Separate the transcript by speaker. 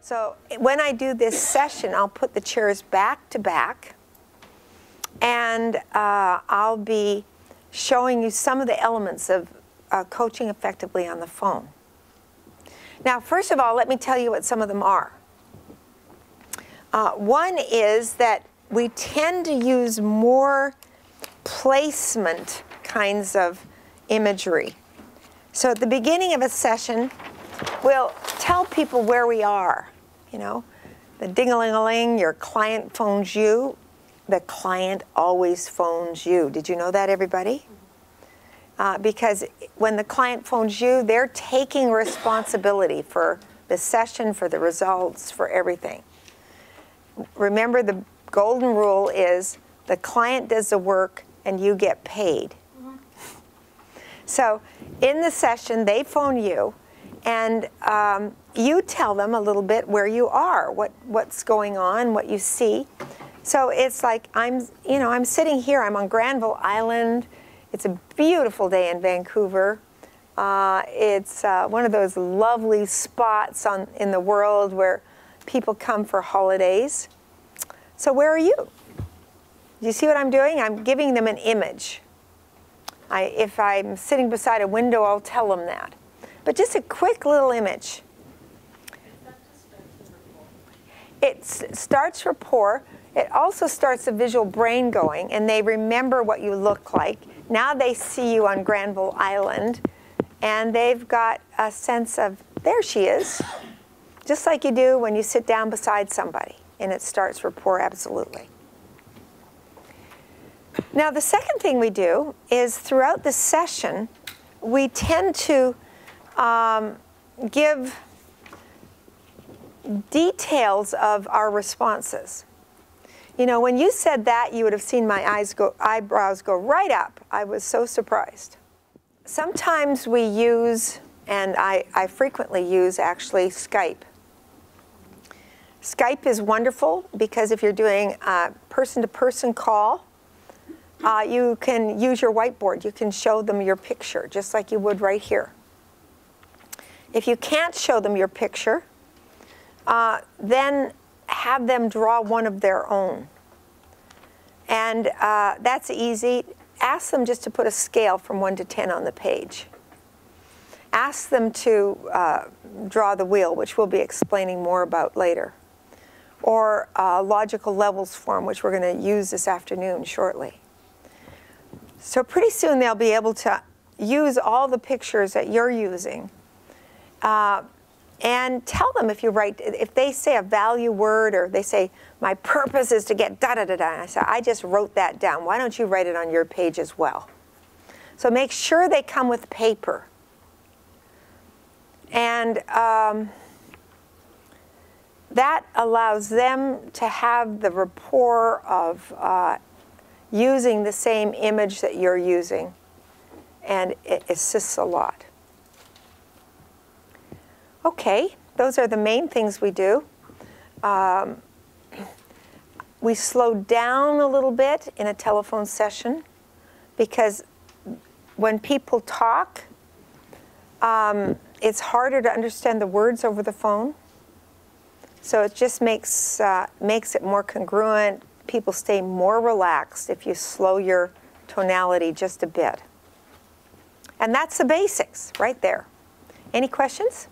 Speaker 1: So when I do this session, I'll put the chairs back to back and uh, I'll be showing you some of the elements of uh, coaching effectively on the phone. Now, first of all, let me tell you what some of them are. Uh, one is that we tend to use more placement kinds of imagery. So at the beginning of a session, we'll tell people where we are. You know, the ding-a-ling-a-ling, your client phones you. The client always phones you. Did you know that, everybody? Uh, because when the client phones you, they're taking responsibility for the session, for the results, for everything. Remember, the golden rule is the client does the work and you get paid. So in the session, they phone you, and um, you tell them a little bit where you are, what, what's going on, what you see. So it's like I'm, you know, I'm sitting here. I'm on Granville Island. It's a beautiful day in Vancouver. Uh, it's uh, one of those lovely spots on, in the world where people come for holidays. So where are you? Do you see what I'm doing? I'm giving them an image. I, if I'm sitting beside a window, I'll tell them that. But just a quick little image. It starts rapport. It also starts the visual brain going, and they remember what you look like. Now they see you on Granville Island, and they've got a sense of, there she is, just like you do when you sit down beside somebody, and it starts rapport absolutely. Now, the second thing we do is throughout the session, we tend to um, give details of our responses. You know, when you said that, you would have seen my eyes go, eyebrows go right up. I was so surprised. Sometimes we use, and I, I frequently use actually, Skype. Skype is wonderful because if you're doing a person-to-person call, uh, you can use your whiteboard. You can show them your picture, just like you would right here. If you can't show them your picture, uh, then have them draw one of their own. And uh, that's easy. Ask them just to put a scale from 1 to 10 on the page. Ask them to uh, draw the wheel, which we'll be explaining more about later, or a logical levels form, which we're going to use this afternoon shortly. So pretty soon they'll be able to use all the pictures that you're using uh, and tell them if you write, if they say a value word or they say, my purpose is to get da da da da, I say, I just wrote that down. Why don't you write it on your page as well? So make sure they come with paper. And um, that allows them to have the rapport of uh, using the same image that you're using, and it assists a lot. Okay, those are the main things we do. Um, we slow down a little bit in a telephone session because when people talk, um, it's harder to understand the words over the phone. So it just makes, uh, makes it more congruent. People stay more relaxed if you slow your tonality just a bit. And that's the basics right there. Any questions?